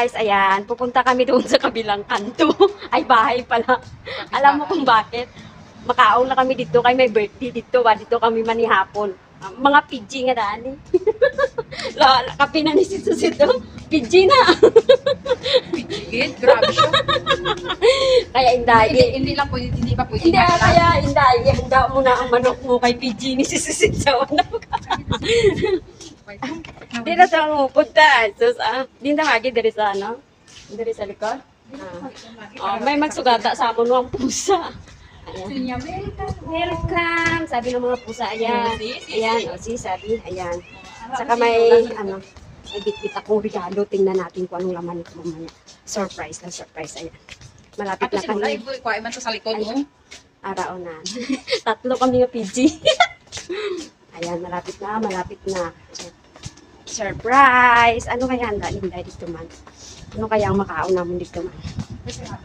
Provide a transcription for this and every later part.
guys. Ayan, pupunta kami doon sa kabilang kanto. Ay, bahay pala. Alam mo kung bakit? Makaon na kami dito, kay may birthday dito. Ba? Dito kami manihapon. Ah, Mga PG nga daan eh. la, la, kapi na ni si Susito. PG na. Pigit, grabe siya. Kaya inday. hindi, hindi lang pwede, hindi pa pwede. Hindi ah, kaya inday. Handa mo na ang manok mo kay PG ni si Susito sa na sa pupunta. Sus, ah. Di na magi dari sa ano? Dari sa likod? Ah. Oh, may magsugata sa amon ang pusa. Ayan. Welcome! Sabi ng mga pusa, ayan. Ayan, o si sabi, ayan. Saka may, ano, may bitbit akong regalo. Tingnan natin kung anong laman ito mamaya. Surprise lang, surprise. Ayan. Malapit Ato na si Mulay, kami. boy, kuha man sa likod mo. Na. Tatlo kami nga PG. ayan, malapit na, malapit na. Surprise! Ano kaya handa ni Hinday dito man? Ano kaya ang makaon namin dito man?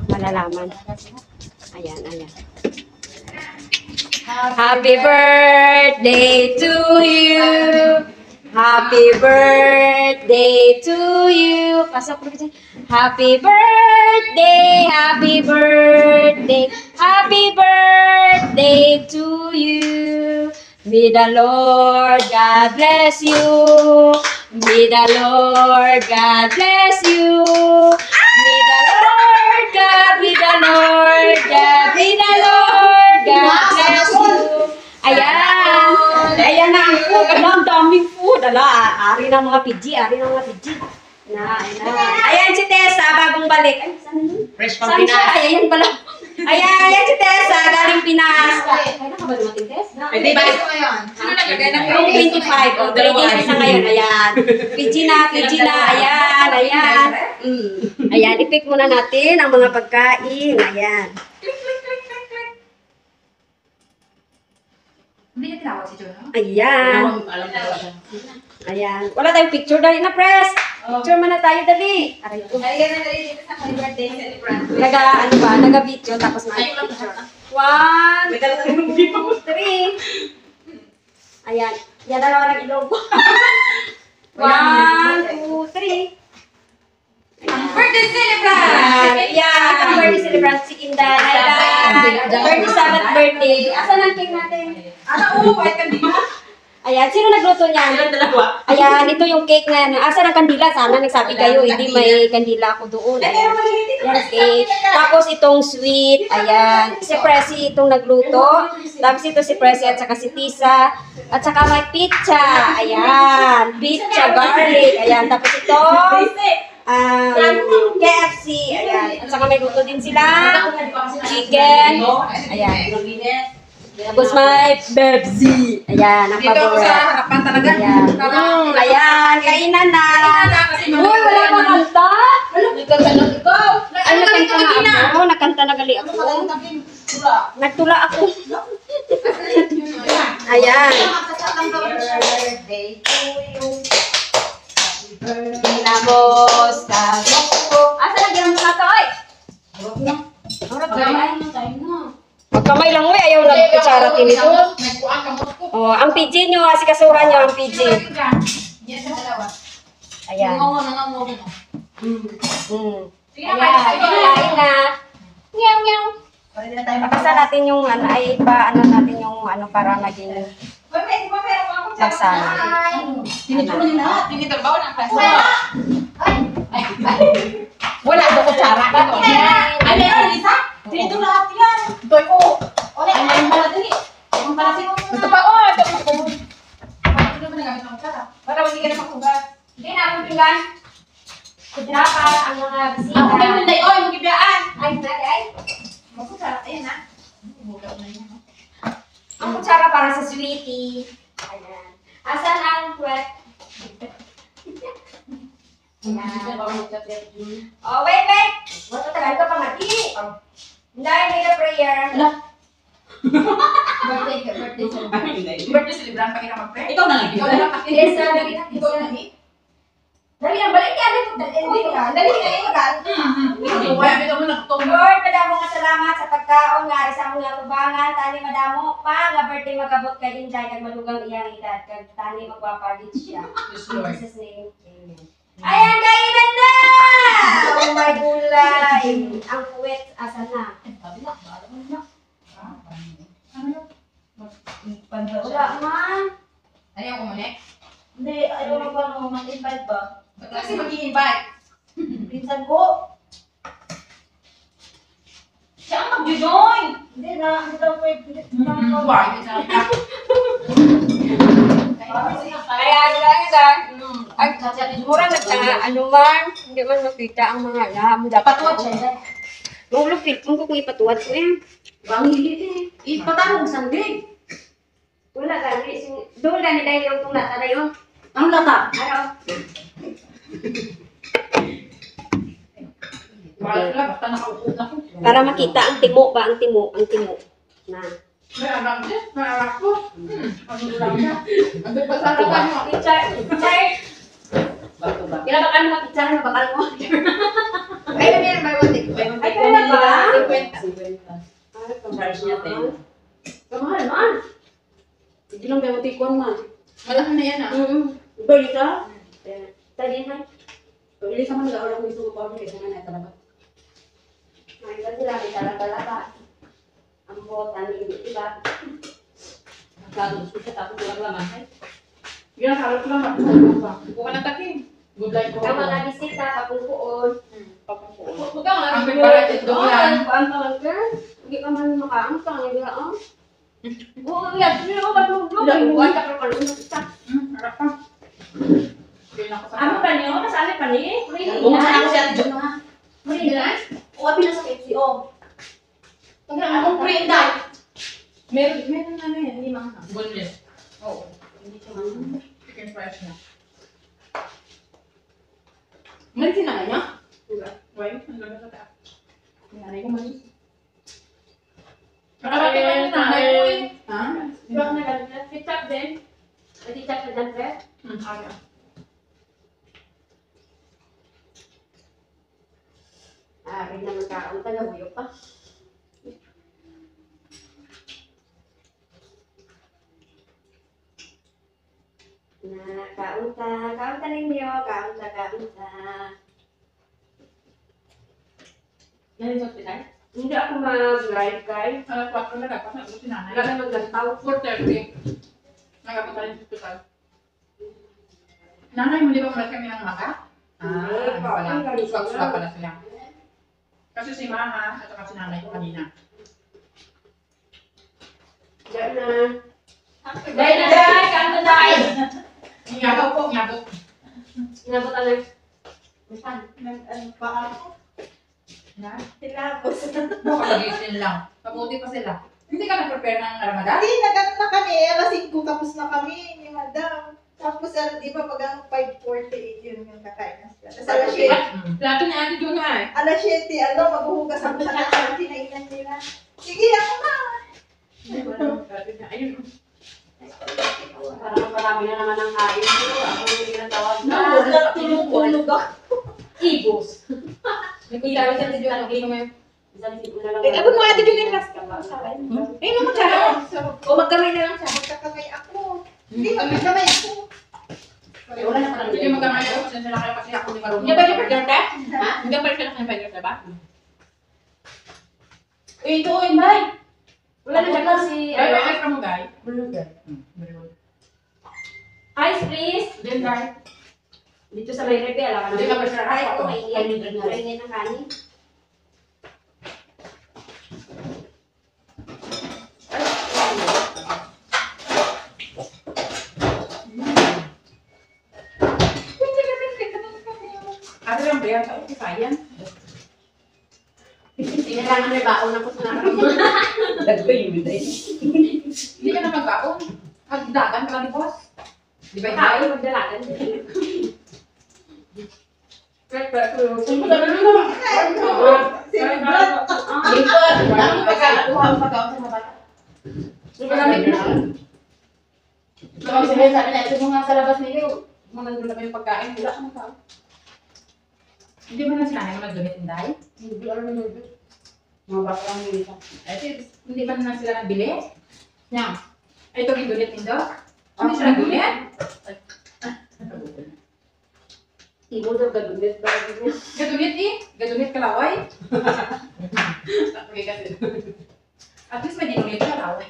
Malalaman. Ayan, ayan. Happy birthday to you. Happy birthday to you. Pasok mo kasi. Happy birthday, happy birthday, happy birthday to you. May the Lord God bless you. May the Lord God bless you. May the Lord God, may the Lord God, may the Lord God bless you. Ayan. Ayan na ang food. Ala, ang daming food. Ala, ari ng mga PG, ari ng mga PG. Na, na. Ayan si Tessa, bagong balik. Ay, saan yun? Fresh Saan siya? Ay, ayan pala. Ayan, ayan si Tessa, galing Pinas. Kailan ka ba dumating? Pwede ba? Sino naglagay ng Yung 25, o, 3 days na ngayon, ayan. PG na, PG na, ayan, ayan. Mm. Ayan, i-pick muna natin ang mga pagkain, ayan. Hindi niya tinawag si Jono? Ayan. Ayan. Wala tayong picture, dali na, press. Picture muna tayo, dali. Aray ko. Halika na dali dito sa birthday. Naga, ano ba, naga-video, tapos na picture. One, two, three. Ayan. Yan, dalawa ng ilong ko. One, two, three. Birthday celebrant! Ayan. Yan, ang birthday celebrant si Inday. Ayan. Birthday, Sabbath birthday. Asan ang cake natin? Ano, oo, white kandila. Ayan, sino nagluto niyan? dalawa. Ayan, ito yung cake na yan. Asan ang kandila? Sana nagsabi kayo, hindi may kandila ako doon. Ayan. Yan, cake. Tapos itong sweet. Ayan. Si Presi itong nagluto. Tapos ito si Presi at saka si Tisa. At saka may pizza. Ayan. Pizza garlic. Ayan. Tapos ito. Um, KFC. Ayan. At saka may luto din sila. Chicken. Ayan. Tapos may Pepsi. Ayan, ang Dito ako sa harapan talaga. Ayan. Para- Mm, ayan, kainan na. kasi Uy, wala pa kanta. Ikaw, ikaw, ikaw. Ay, nakanta nga ako. Nakanta na gali ako. Nagtula ako. Ayan. PG nyo, asikasuhan nyo ang PG. Ayan. Mm. Ayan, kain na. Nyaw, nyaw. Pakasa natin yung ano, ay pa ano natin yung ano para maging magsama. Wala do kutsara dito. Ano yan, Lisa? Dito lahat yan. Ito ko. Ano yan pala dali? Ang pala si Ito pa oh, ito ko. Bakit mo nagamit ng kutsara? Para hindi ka na maghugas. Hindi na akong pinggan. Kudrapan ang mga bisita. Ako kayo hindi oy, magibiyaan. Ay, ay, ay. Magkutsara, ayan na. Bugaw na yan. Ang kutsara para sa sweetie. Ayan. Asan ang wet? Ayan. Oh, wait, wait. Matagal ka pa nga. Di. Hindi, hindi ka prayer. Birthday, birthday celebrant. Birthday celebrant, pati ka mag-pray. Ikaw na lang. Ikaw na lang kasi. Yes, sir. Dali na, yes, na lang. Dali na, balik ka. Hindi ka. Dali na, hindi ka. Ikaw kaya bitaw mo nagtong. Lord, madamo nga salamat sa pagkaon nga sa among nga tubangan tani madamo pa nga birthday magabot kay Inday kag malugang iyang edad kag tani magpapagit siya. Yes, Lord. Jesus name. Amen. Ayan, kainan na! Day. Ang puwet, asa na? Kabila, bahala mo na. Ano yun? Wala man. Ayaw ko muna eh. Hindi, ayaw mo ba nung mag-invite ba? Kasi mag-i-invite? Pinsan ko. Siya ang mag-join! Hindi na, hindi daw pwede. Why? Kaya lang sa ay mura na ta ano man hindi man makita ang mga alam dapat Patuwad siya. Lulok din kung kung ipatuwad ko yan. Bangili din. Ipatanong sandig. Wala ka ni doon na ni dahil yung tula ta dayon. Ang lata. Ano? Na. Para makita ang timo ba ang timo ang timo na. May anak niya, may anak ko. Hmm, ano lang niya? Ang pasarapan mo. Teacher, teacher. Ba? Bakal mo teacher na bakal mo. Ay, may may one take. May one Ay, take. kaya ba? Charge niya, tayo. Kamahal man. Hindi lang kayo tikon man. Malaki na yan ah. Mm-mm. Bali ka? Tadi na. Bali ka man nag-aawala ko ito ko kaysa nga na talaga. Ay, kasi lang talaga Ang bota ni iba. Nagkado ko siya tapos walang laman. Yan, harap lang. Magpupo pa. Buka ng takin. Good luck ko. Kama nga bisita kapungkuon. Huwag ka nga. Ang para ito yan. Ang talaga. Hindi ka man makaangkang. Hindi ka ang. Oo, yan. Hindi ko ba nung Buwan ka pero kalunod Hindi na Ano pa niyo? Kasali pa niyo? Bumahan ako si Ate Jun nga. Marinas? O, abi na sa KFCO. Pag Anong pre-inday? Meron, meron ano yan, limang na. Boneless. Oo. Chicken fresh na. May sinanay niya? Why? Ang ganda sa taas. Nanay ko malis. Nakarating lang yung nanay ko eh. Ha? Di ba ako nagalit? Titap din. May titap na dan, Fred? Hmm, ayaw. Ah, rin naman kaon ka. Nahuyo pa. Na, kaon ka. Kaon ka ninyo. Kaon ka, kaon ka. Yan sa hospital? Hindi ako mag-drive, guys. Alas 4 na dapat na si nanay. Wala na maglantaw. 4.30. Nagapunta rin sa hospital. Nanay mo, di ba umalis kami ng maka? Ah, ano pala. swap pala sila. Kasi si mama at saka si nanay ko kanina. Diyan na. Dahil na, guys. Kaon na, guys. Ngagaw po, ngagaw. Inabot na lang. Nag-ano pa ako? Na? Tilapos. Makagising lang. Mabuti pa sila. Hindi ka nag-prepare ng Ramadan? Hindi, nag na kami. Alas 5 tapos na kami ni madam. Tapos, ano, di ba, pag ano, 5.48 yun yung kakain na sila. Tapos alas 7, Mm. Plato ni Ate Juna eh. alas 7, ano, maghuhugas ako sa kakain, tinainan nila. Sige, ako na. Ayun. Parang marami na naman ang kain. Ako yung ginatawag na. Nagulat, tulog-tulog ako. Ibos. May kuya siya si Juna. Okay na lang. Eh, abot mo ate Jun yung last. Eh, naman siya. O magkamay na lang siya. Magkakamay ako. Hindi, magkakamay ako. Wala na parang Hindi magkamay ako. Kasi sila kayo kasi ako hindi marunong. Hindi ba yung burger ka? Ha? Hindi ba siya nakapagay ka ba? Eh, ito, Inday. Wala na dyan si... Ay, ay, ay, from guy. Burger. Ice, please. Then, guy. Dito sa may repe, alam ka Hindi ka ba siya Ay, ako? okay. Kainin Kainin ng kanin. Ano lang ba yan? Sa ukisayan? Kailangan may baon ako sa namin. Dagpay yung Inday. Hindi ka na magbaon. Magdagan ka lang ni boss. Di ba Tayo, yun? magdalagan. Sino ba naman? Dito, ano pagkakaluha ang pagkaon sa mga bata? Malamig na. Sabi sabi sabi na, ito mga sa labas nila. Mga nandun na ba yung pagkain? Wala kang tao. Hindi ba na sinanay mo nag-donate ng dahil? Hindi alam mo yun. Mga bata lang nila. Ay, sis, hindi ba na sila nagbili? Nya. Ay, ito yung donate nindo? Hindi sila nag-donate? Imo daw gadumit ba gadumit. Gadunit eh. Gadunit kalaway. Okay kasi. At least may dinunit kalaway.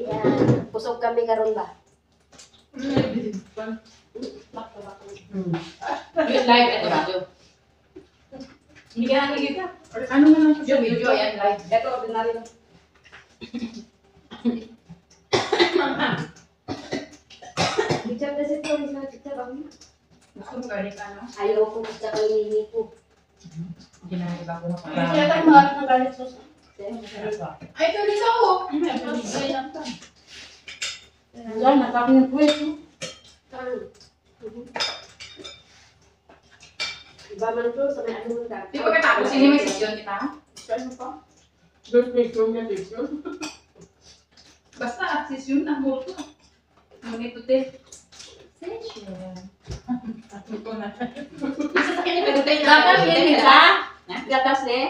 Yan. Pusog kami karon ba? Live ito ba? Hindi ka nakikita. Ano naman siya? Video, ayan, live. Ito ordinary lang. Picture na si Tori sa picture ako. Gusto mo galing ano? Ayaw ko gusto ko nini ko. Hindi na iba ko Kasi yata yung mga ng galit sauce. Ay, rin ako. Yan, natapin yung puwet. Iba man to sa may ano mo dati. Di ba katapos hindi may session kita? Ano pa? Don't make room na dito. Basta at session ang ko. Ngunit ito eh. Ako ko na. Isa sa kanya, pagkatay na. Gatas ni ka? Gatas ni?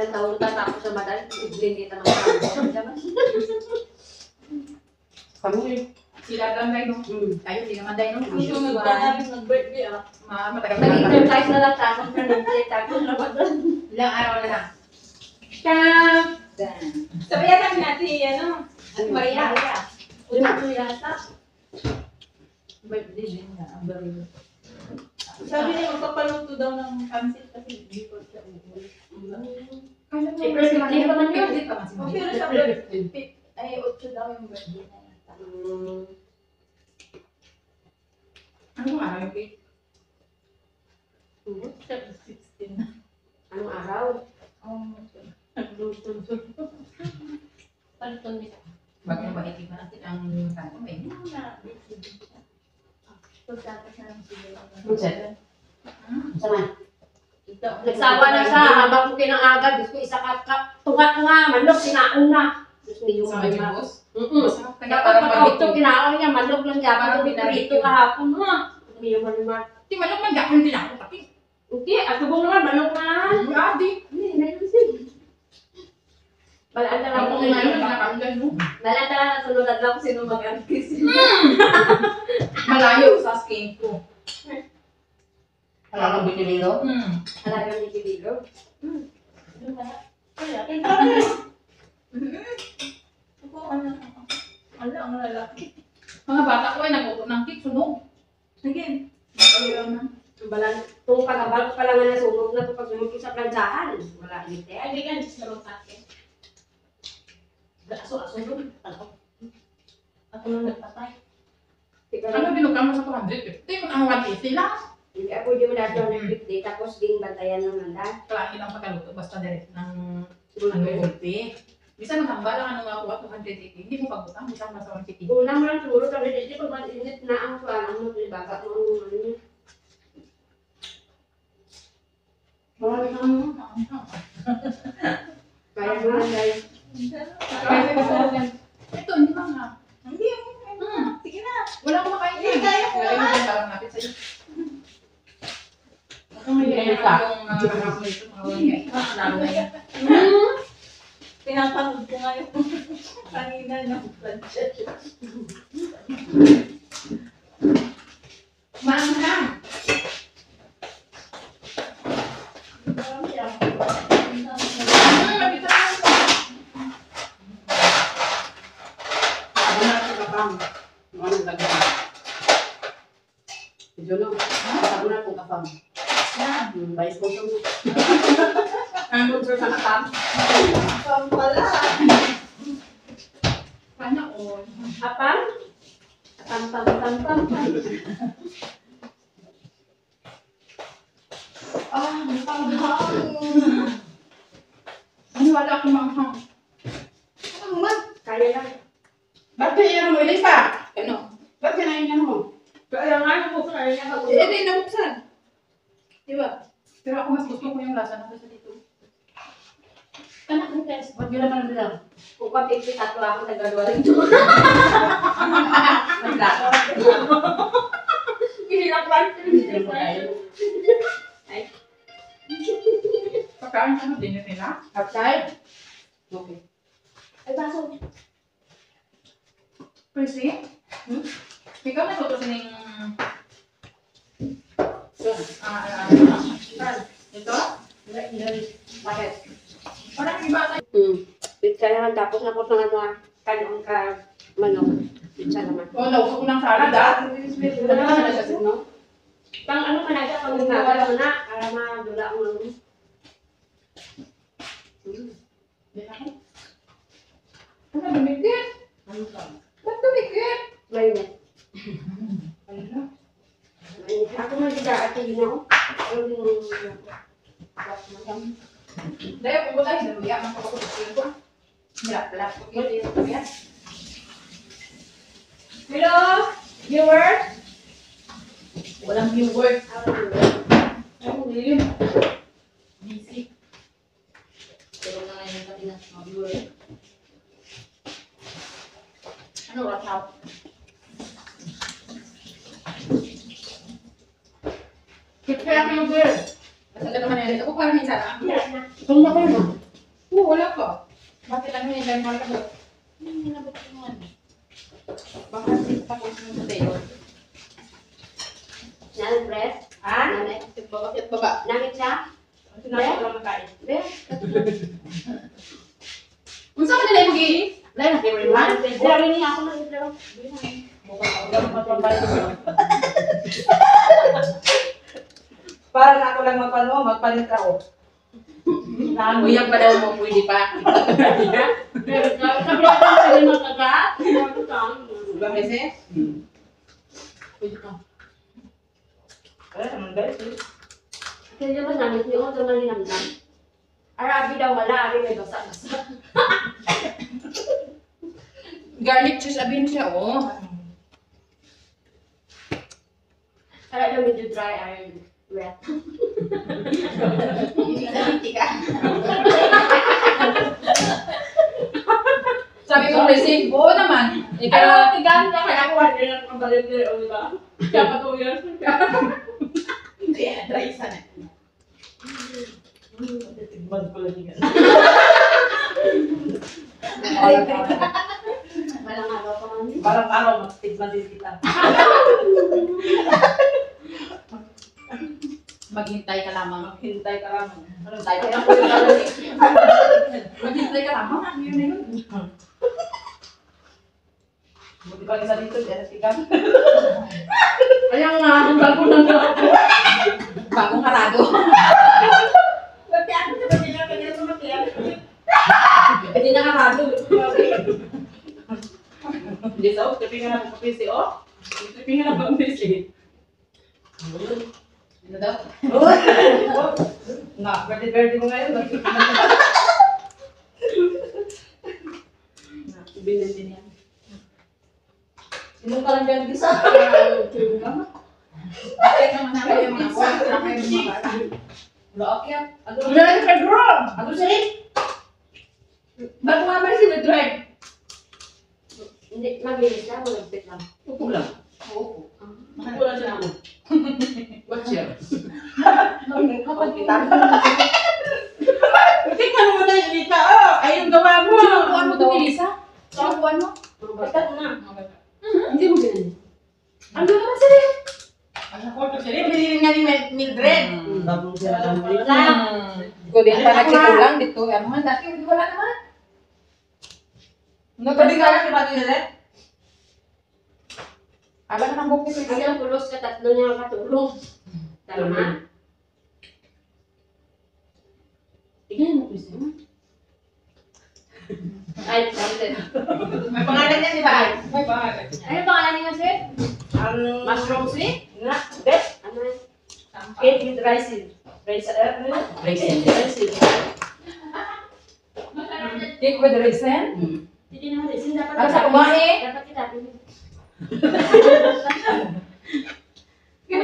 Ilan taon ka tapos sa madal, ibling kita ng mga Kami. Sila lang tayo. no? Tayo, hindi naman tayo. no? Susunod pa namin mag-birthday ah. Ma- Matagal na lang. Nag-exercise na lang tapos na nag-play tapos na madal. Ilang araw na lang. Tam! Sabayan namin natin, ano? At Maria. Una ko yata. Birthday din nga, ang baril. Sabi niya magpapaluto daw ng pansit kasi hindi ko siya uuwi. Kala mo, 15 pa man yun. Oh, pero sa birthday, ay 8 daw yung birthday na yata. Anong araw? Siya 16 na. Anong araw? Oh, Palitan nito. Bago ba ikip na natin ang Ano busy din siya. Pagkakas na lang siguro. Bunset. Ito. Nagsawa na siya habang ko kinangagad. Gusto isa ka, ka tunga nga, manok, sinaon na. Niyo sa mga Majibos? Mm-mm. Masarap kaya Dapat parang pagkauto, barbecue. kinaon niya, manok lang niya. Parang Parang pinarito kahapon ha. Gusto niyo malimar. Di manok man gapon din ako pati. Okay, at subong naman, manok na. Ah, di. Hindi, nailusin. Balaan na lang Ako kung ngayon, ngayon. nakakamdan mo. Balaan na lang na sunod at lang kung sino mag-artist. Malayo sa skin ko. Wala kang biniliro? Hmm. Talagang ni Kibilo. Kaya, Ako, ano, ano, ang lalaki. Mga bata ko ay nagutot ng cake, sunog. Again. Ayaw na. Balaan, kung pagabal ko pa lang na sunog na ito pag sunog ko sa plansahan. Wala, hindi. Ay, hindi ka, just laro sa akin. Aso, aso doon. Ano? Ako lang nagpatay. Ano binukang mo sa 250? Yung ang 180 lang. Hindi ako di mo na doon ng 50, tapos ding bantayan ng mandan. Kalahin ang pagkaluto, basta direct ng ano gulpi. Bisa natambal lang ang mga kuha 280. Hindi mo pagutang, bisa nasa 150. Una mo lang siguro kami dito pag mag-init na ang kuha ng mga baka mo ang ano niya. Marami kang Kaya mo lang guys. Ito, hindi ba nga? Hindi, Hmm. sige na. Wala akong makain Hindi, kaya ko Galing naman. mo parang napit sa'yo. Ako Hindi ngayon, kayo sa- Pinapanood ko ngayon. Kanina na plancha siya. Mabita na. Ako na kapam. Ito no. Ako na ito kapam. Hmm, Vice sponsor mo. Ang sponsor sa nakam. Pam pala. Sana all. Apang? Pam pam pam pam pam. Ah, ang panghang. Ano wala akong manghang. Ano man? Kaya lang. Ba't kaya ano mo ilis pa? Ano? Ba't kinain mo? Kaya nga Eh, di nabuksan. Di ba? Pero ako mas gusto ko yung lasa ng sa dito. Anak ni Tess, ba't yun naman bilang? Kung pa pipit at wala akong nagagawa rin. Kinilaklan. Hindi mo kain. Pagkain ano din nila? Outside? Okay. Ay, baso. Prissy? Hmm? Ikaw na tuto sining... Ah, ah, ah. Ito? Bakit? Parang iba tayo. Hmm. Pizza naman. Tapos na po sa mga kanong ka manok. Pizza naman. Oh, nauso ko ng salad ah. Wala na siya no? Pang ano ka na siya? Pang ginagawa mo na. Para madula ang ulo. Hmm. Ano, dumikit? Ano ka? Ba't dumikit? Mainit. Ano? Mainit. Ako man kita at yun yung... Dahil kung tayo, naluya ang pagkakulit ko. Nilap-lap ko yun, yun, yun, yun. Hello, viewer? Walang viewer. Ano yun? Busy. Pero na ngayon ka tinas mga viewer. Ano oras na? Kaya kayo, girl. Masala naman yan. Ako parang minsan, ah. Kung na kayo Oo, wala ka. Bakit ano yung dahil malaki ba? Hindi na ba't naman? Baka tapos mo sa tayo. Nalang press. Ah? Nalang. Bakit baba? Nangit siya. Sinabi ko lang makain. Be. Kung saan ka nila yung mag-iing? Lain na, favorite man. Grabe niya ako lang ito. Para na ako lang magpano, magpalit ako. Uyang pa daw mo, pwede pa. Sabi ako sa lima kagat. Diba, Mese? Pwede ka. Kaya naman eh. Kasi naman nangit niyo ako naman hinamdam. Arabi daw wala, ari may basa-basa. Garlic cheese, abin siya, oh. Kaya daw medyo dry iron wet. Sabi ko, Prissy, oo naman. Ikaw, tigaan niya kaya ako wala rin ang balik niya, di ba? Kaya pa two years. hindi, dry sana. Tigman ko lang yan. Walang araw pa man. Parang araw, magtigman din kita. Maghintay ka lamang. Hintay ka. Ano? Kaya ako yung lalaki. Maghintay ka lamang. Ano yun na yun? Buti pa isa dito, tigam. Kaya nga, ang bago lang ako. Bagong harado. Pati ako sa kanila, kanila sumakyan. Hindi nakakado. Hindi sa tapi nga na pupisi, oh. Tapi nga na pupisi. Ano daw? Nga, birthday-birthday mo ngayon. Bilhin din yan. Inom ka lang dyan, Gisa. Bakit naman mga? Sila kayo mga bata. Wala akyat. Ano Wala na ka draw. Ano siya rin? Bago nga ba sila drive? Hindi, maglinis na, malagpit lang. Upo lang. Oo. Upo lang siya ako. What's your? Kapag kita. Tingnan mo na yung Lita, oh. Ay, yung gawa mo. Sinukuan mo ito, Elisa? Sinukuan mo? Mga bata na. Hindi mo ganun. Ando naman sila. Ang nakorto siya rin. Binili nga ni Mildred. Bagong siya lang. Ko din pa nagsipulang dito. Ano man, dati wala naman. Nagpadi ka lang ni Pati Nilet? Aba na ng bukit Ang yung pulos ka, tatlo niya katulong. Tama? Tingnan mo, Chris. Ay, sorry. May pangalan niya, di ba? May bahay. Ano pangalan niya, sir? Ang Mushroom sweet? Nga, best. Ano yun? Cake with rice. Rice, ano yun? Rice. Rice. Cake with raisin? Hindi naman rin. Dapat sa kumain? Dapat kita. Kaya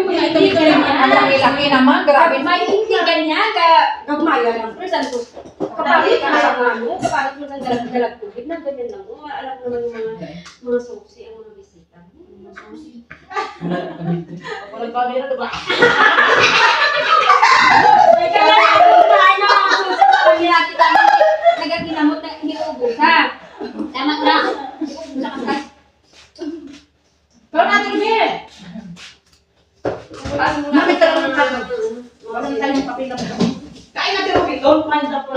mo yung ito ganyan. Ang laki-laki naman. Grabe. May hindi ganyan ka gagmaya lang. Pero saan ko? Kapag ka sa mga ano, kapag mo ng dalag tubig, na ganyan lang. Oh, alam naman yung mga mga sosi, ang mga bisita. Mga sosi. Ako nagpabira, diba? Ay, kaya ano, ano, mga sosi sa kanila kita nagaginamot na hindi ubos, ha? Tama na. Hindi ubos na kasi. Mami, talagang tayo. Wala na tayong papel na Kain natin ako ito. Kain na po.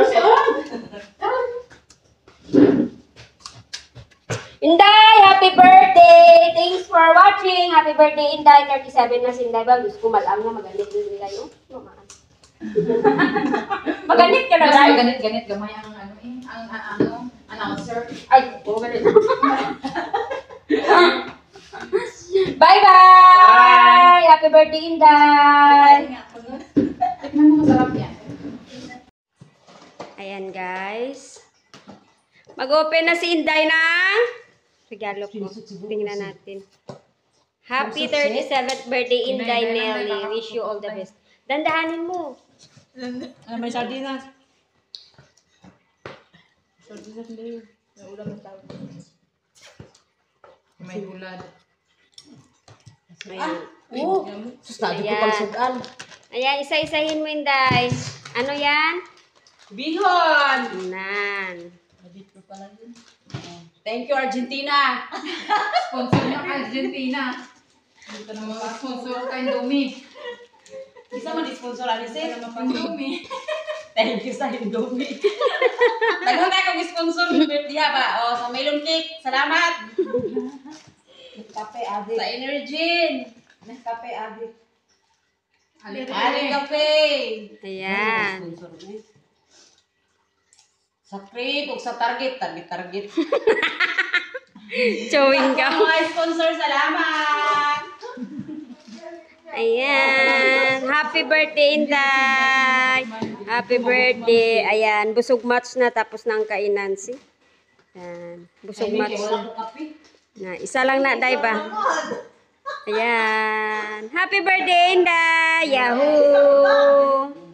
Inday, happy birthday! Thanks for watching. Happy birthday, Inday. 37 na si Inday ba? Gusto ko malam na magalit din Inday. Oh, lumaan. Magalit ka na, Mas Day. ganit-ganit gamay ang ano eh, ang ang- ano, announcer. Ay, oo, galit. Bye-bye! Happy birthday, Inday! Tikman mo masarap yan. Ayan, guys. Mag-open na si Inday ng regalo ko. Tingnan natin. Happy 37th birthday, Inday Nelly. Wish you all the best. Dandahanin mo. Ano, may sardinas. Sardinas hindi. May ulam na tao. May hulad. Ayan. Oh, sus, lagi ko Ayan. pang sudan. Ayan, isa-isahin mo, Inday. Ano yan? Bihon! Nan. Dito pala yun. Thank you, Argentina! Sponsor ng Argentina. Dito na mga sponsor kay Indomie. Isa man sponsor ani sir. Indomie. Thank you sa Indomie. Daghan na kong sponsor ng birthday ba? Oh, sa melon cake. Salamat. Kape adi. Sa Energin. Kape adi. Alik kape. Ayan. Sponsor ni. Sa Crave ug sa Target, Target, Target. Chewing Sa gum. mga sponsor, salamat. Ayan. Happy birthday, Inday. Happy birthday. Ayan. Busog match na tapos ng kainan. Si. Ayan. Busog match. kape. Na, isa lang na, Day ba? Ayan. Happy birthday, Inday. Yahoo!